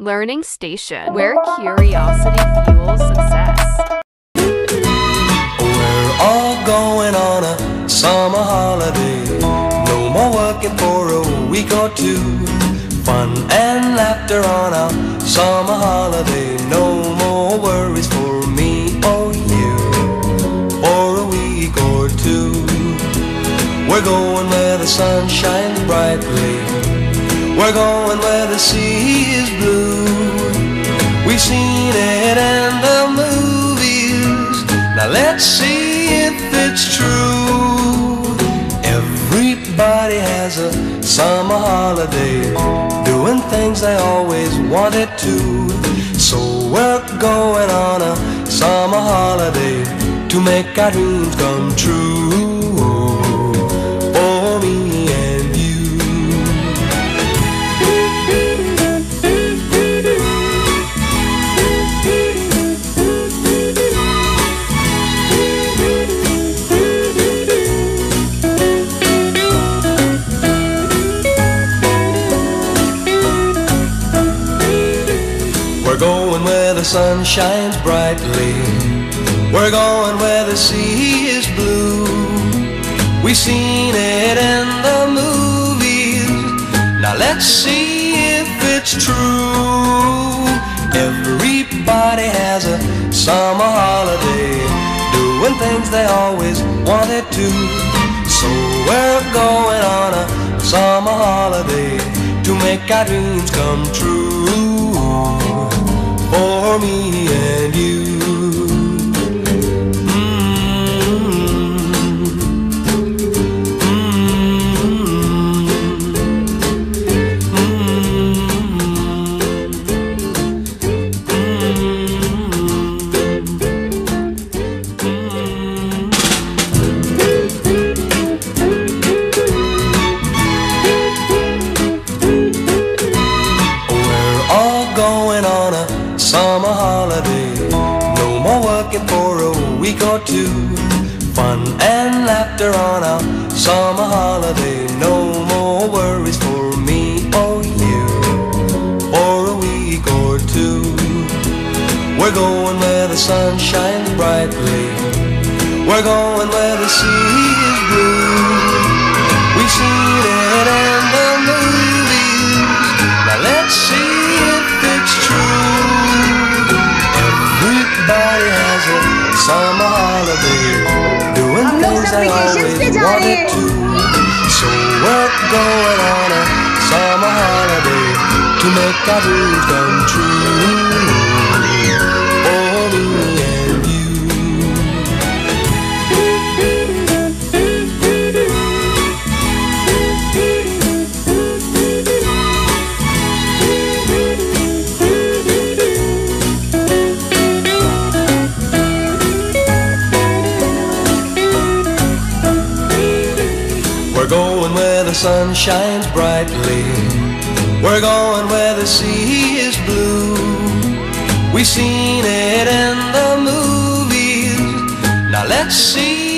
Learning Station, where curiosity fuels success. We're all going on a summer holiday. No more working for a week or two. Fun and laughter on our summer holiday. No more worries for me or you. For a week or two. We're going where the sun shines brightly. We're going where the sea is blue. We've seen it in the movies. Now let's see if it's true. Everybody has a summer holiday, doing things they always wanted to. So we're going on a summer holiday to make our dreams come true. Going where the sun shines brightly. We're going where the sea is blue. We've seen it in the movies. Now let's see if it's true. Everybody has a summer holiday, doing things they always wanted to. So we're going on a summer holiday to make our dreams come true for me and you. No for a week or two. Fun and laughter on our summer holiday. No more worries for me or you. For a week or two. We're going where the sun shines brightly. We're going where the sea is blue. We've summer holiday, doing things I always wanted to. So what going on a summer holiday to make our dreams come true? Going where the sun shines brightly. We're going where the sea is blue. We've seen it in the movies. Now let's see.